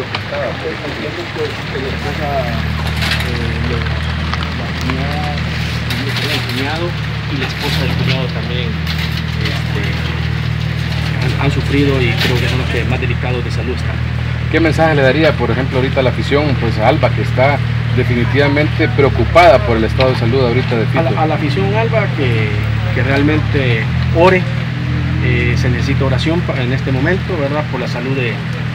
Pues entiendo pues que la esposa, eh, lo- la cuñada, el cuñado y la esposa del cuñado también este, han, han sufrido y creo que son los que más delicados de salud están. ¿Qué mensaje le daría, por ejemplo, ahorita a la afición, pues a Alba, que está definitivamente preocupada por el estado de salud ahorita de A Fito? la, a la afición Alba que, que realmente ore, eh, se necesita oración en este momento, ¿verdad? Por la salud de,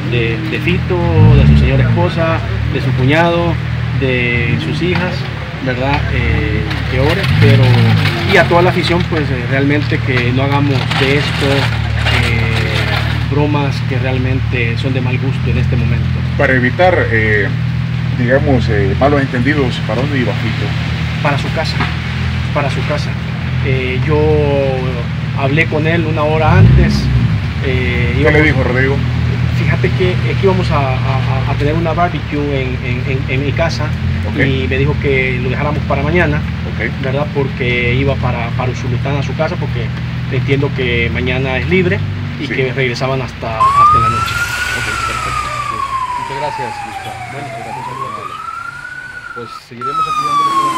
de- de Fito, de su señora esposa, de su cuñado, de sus hijas, ¿verdad? Eh, que ore, pero y a toda la afición, pues eh, realmente que no hagamos de esto eh, bromas que realmente son de mal gusto en este momento. Para evitar, digamos, malos entendidos, ¿para dónde iba Fito? para su casa, para su casa. Yo hablé con él una hora antes. ¿Qué íbamos- le dijo Rodrigo? Fíjate que, que íbamos a, a- a tener una barbecue en, en- en- en mi casa y me dijo que lo dejáramos para mañana. ¿verdad? Porque iba para, para Usulután a su casa porque entiendo que mañana es libre y Sí. que regresaban hasta, hasta la noche. Ok, perfecto. Muchas gracias, Gustavo. Bueno, gracias a todos. Pues seguiremos aquí dándole.